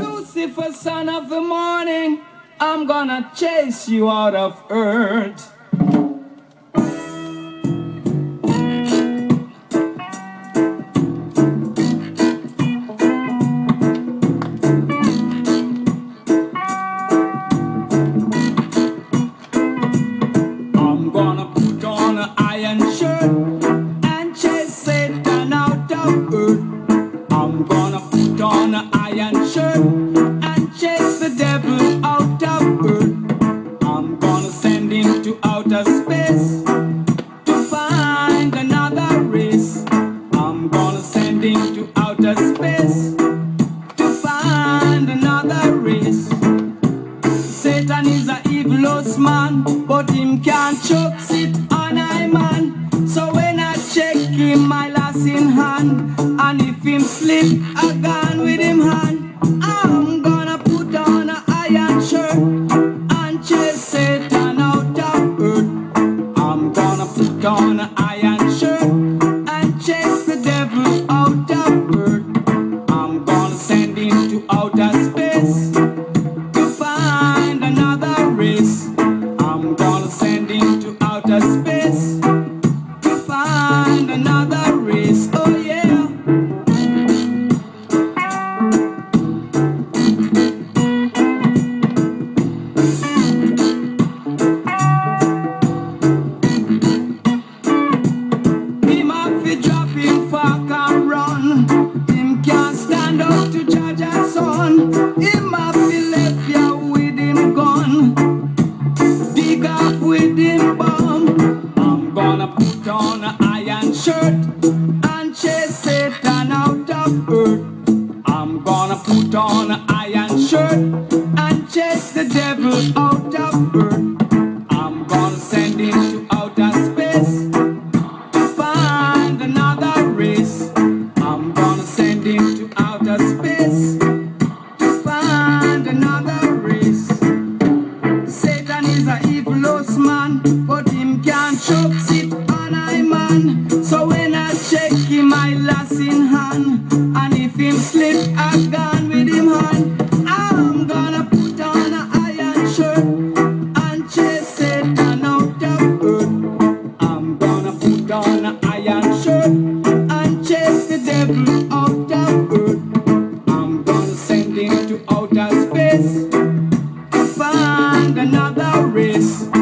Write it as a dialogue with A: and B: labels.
A: Lucifer, son of the morning, I'm gonna chase you out of earth I'm gonna put on a iron shoe and chase you out of earth. I'm gonna man, but him can't choke sit on I man. So when I check him, my lass in hand, and if him slip, I gone with him hand. I'm gonna put on a iron shirt and chase Satan out of earth. I'm gonna put on an gonna send him to outer space shirt and chase Satan out of earth. I'm gonna put on an iron shirt and chase the devil out of earth. I'm gonna send him to outer space to find another race. I'm gonna send him to outer space to find another race. Satan is a evilous man, but him can't choke Devil of outer world. I'm gonna send him to outer space to find another race.